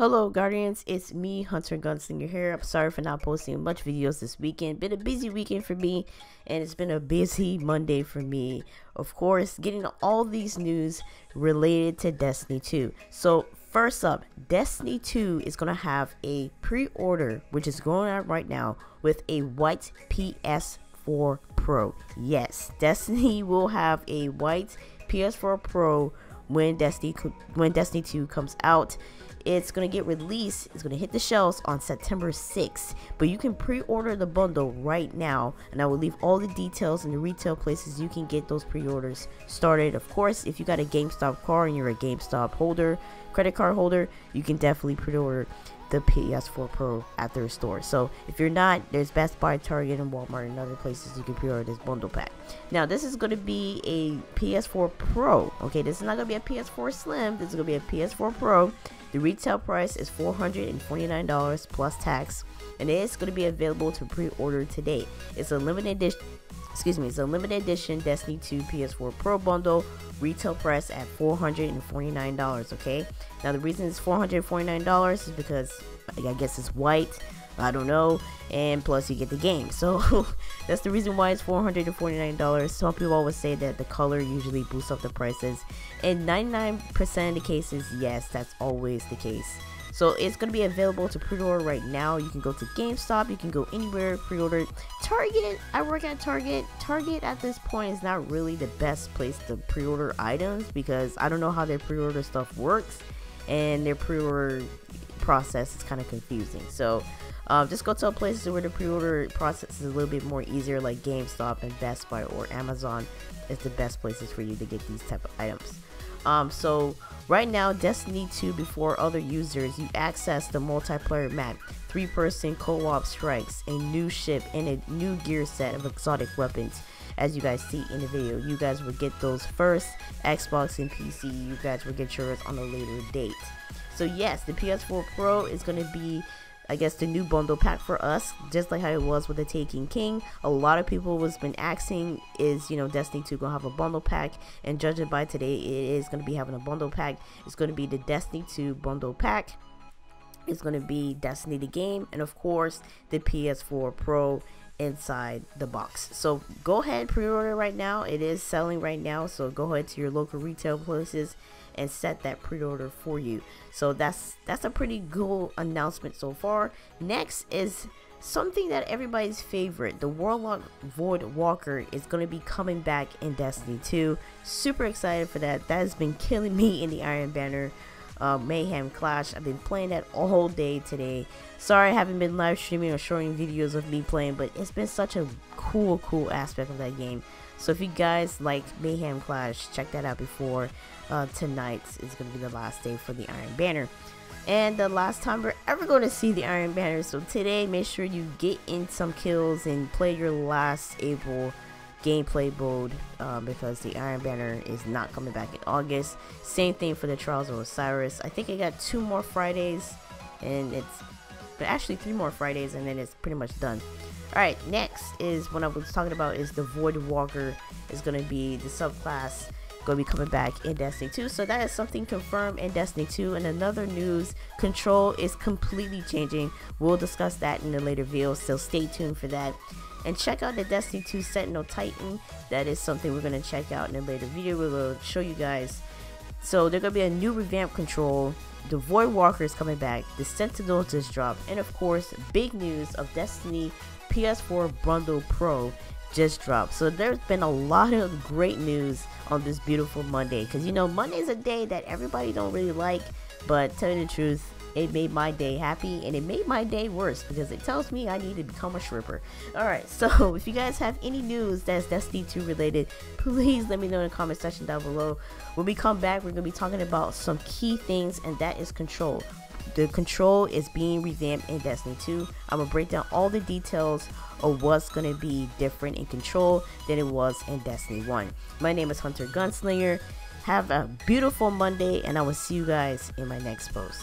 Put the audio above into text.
Hello Guardians, it's me Hunter Gunslinger here. I'm sorry for not posting much videos this weekend. Been a busy weekend for me and it's been a busy Monday for me. Of course, getting all these news related to Destiny 2. So first up, Destiny 2 is going to have a pre-order which is going on right now with a white PS4 Pro. Yes, Destiny will have a white PS4 Pro when Destiny when Destiny 2 comes out. It's going to get released, it's going to hit the shelves on September 6th, but you can pre-order the bundle right now, and I will leave all the details in the retail places you can get those pre-orders started. Of course, if you got a GameStop card and you're a GameStop holder, credit card holder, you can definitely pre-order the PS4 Pro at their store. So if you're not, there's Best Buy, Target, and Walmart and other places you can pre-order this bundle pack. Now this is going to be a PS4 Pro. Okay, this is not going to be a PS4 Slim. This is going to be a PS4 Pro. The retail price is $449 plus tax, and it is going to be available to pre-order today. It's a limited edition excuse me, it's a limited edition Destiny 2 PS4 Pro bundle, retail price at $449, okay? Now the reason it's $449 is because I guess it's white, I don't know, and plus you get the game. So that's the reason why it's $449. Some people always say that the color usually boosts up the prices. In 99% of the cases, yes, that's always the case. So it's going to be available to pre-order right now. You can go to GameStop. You can go anywhere pre-order. Target. I work at Target. Target at this point is not really the best place to pre-order items because I don't know how their pre-order stuff works, and their pre-order process is kind of confusing. So um, just go to a place where the pre-order process is a little bit more easier, like GameStop and Best Buy or Amazon is the best places for you to get these type of items. Um, so right now, Destiny 2 before other users, you access the multiplayer map, three-person co-op strikes, a new ship, and a new gear set of exotic weapons. As you guys see in the video, you guys will get those first. Xbox and PC, you guys will get yours on a later date. So yes, the PS4 Pro is going to be I guess the new bundle pack for us, just like how it was with the Taken King. A lot of people was been asking, is you know Destiny 2 gonna have a bundle pack? And judging by today, it is gonna be having a bundle pack. It's gonna be the Destiny 2 bundle pack. It's gonna be Destiny the game, and of course the PS4 Pro inside the box. So go ahead pre-order right now. It is selling right now, so go ahead to your local retail places and set that pre-order for you. So that's that's a pretty cool announcement so far. Next is something that everybody's favorite. The Warlock Void Walker is going to be coming back in Destiny 2. Super excited for that. That has been killing me in the Iron Banner uh, Mayhem Clash. I've been playing that all day today. Sorry I haven't been live streaming or showing videos of me playing, but it's been such a cool, cool aspect of that game. So if you guys like Mayhem Clash, check that out before uh, tonight is going to be the last day for the Iron Banner. And the last time we're ever going to see the Iron Banner. So today, make sure you get in some kills and play your last April gameplay mode uh, because the Iron Banner is not coming back in August. Same thing for the Trials of Osiris. I think I got two more Fridays and it's but actually three more Fridays and then it's pretty much done. Alright, next is what I was talking about is the Void Walker is going to be the subclass going to be coming back in Destiny 2. So that is something confirmed in Destiny 2. And another news, Control is completely changing. We'll discuss that in a later video, so stay tuned for that. And check out the Destiny 2 Sentinel Titan. That is something we're going to check out in a later video. We will show you guys. So there's going to be a new revamped Control. The Void Walker is coming back. The Sentinel just dropped. And of course, big news of Destiny PS4 Bundle Pro just dropped. So there's been a lot of great news on this beautiful Monday. Because you know, Monday is a day that everybody don't really like. But tell you the truth, it made my day happy and it made my day worse because it tells me I need to become a stripper. Alright, so if you guys have any news that's Destiny 2 related, please let me know in the comment section down below. When we come back, we're going to be talking about some key things and that is control. The control is being revamped in Destiny 2. I'm going to break down all the details of what's going to be different in control than it was in Destiny 1. My name is Hunter Gunslinger. Have a beautiful Monday, and I will see you guys in my next post.